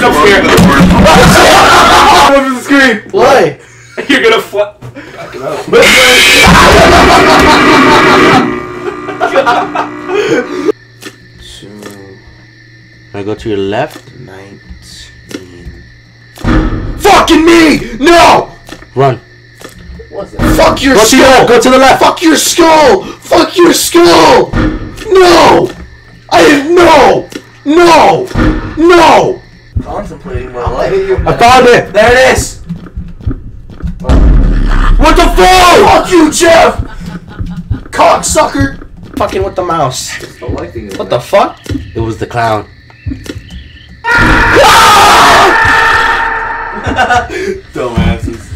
Jump scare. Over the screen. Why? You're gonna fly. So, I go to your left. 19. Fucking me! No! Run. Fuck your Go to your skull! left. Go to the left. Fuck your skull! Fuck your skull! No! I didn't know! No! No! Contemplating my life. I found it. There it is. What the fuck? Fuck you, Jeff! Cocksucker! Fucking with the mouse. Electing it. What the fuck? It was the clown. Dumbasses.